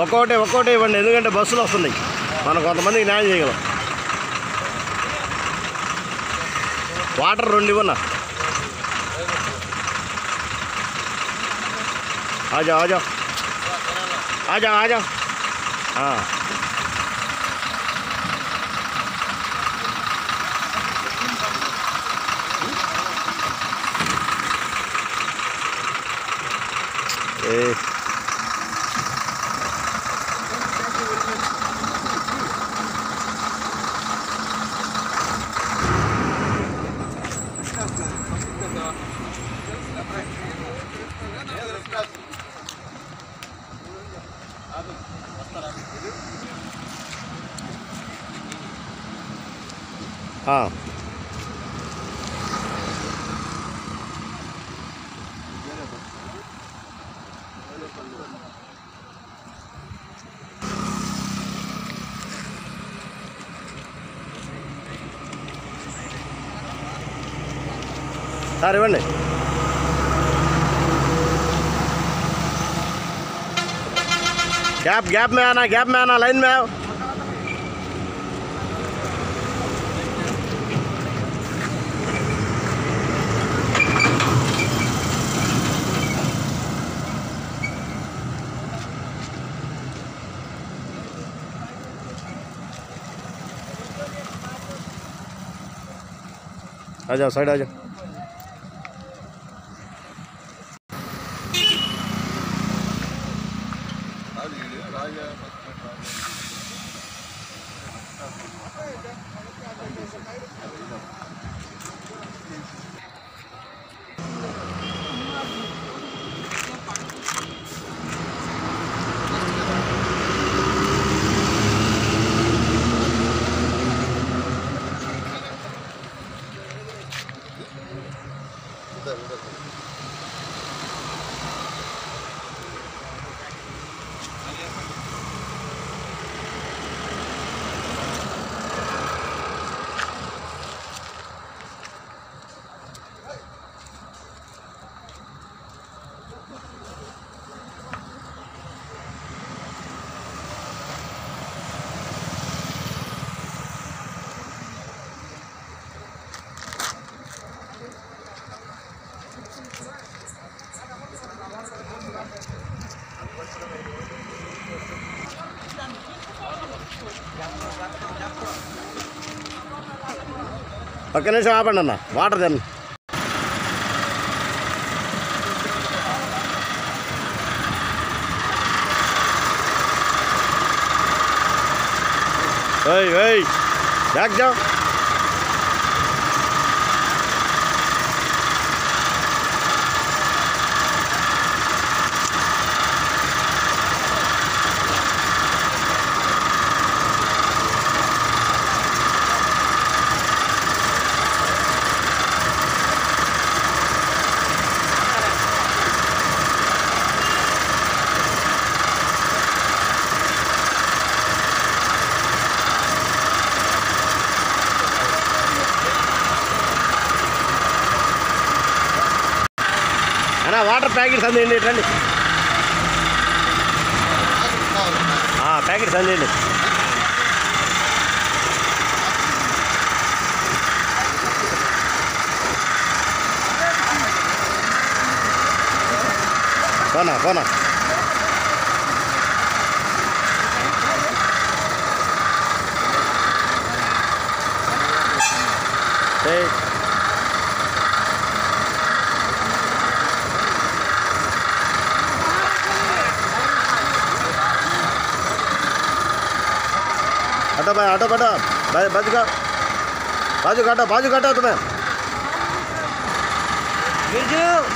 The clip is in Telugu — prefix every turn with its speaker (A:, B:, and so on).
A: ఒక్కొక్కటి ఒక్కొక్కటి ఇవ్వండి ఎందుకంటే బస్సులు వస్తున్నాయి. మనం కొంతమందికి న్యాయం చేయగలం. వాటర్ రెండు ఇవ్వనా ఆజా ఆజా. ఆజా ఆజా. ఏ. Huh. Sorry, one Gap, gap, man, I gap, man, I line, man. आ जाओ साइड आ जाओ पक्ने आपड़ना वाटर दिन वही वही जाओ అన్నా వాటర్ ప్యాకెట్స్ అందిండి రండి. ప్యాకెట్స్ అందిండి పోనా పోనా. Hey. हटो भाई हटो बेटा भाई बाजू का। बाजू काटो बाजू काटो तुम्हें।
B: गिरजू।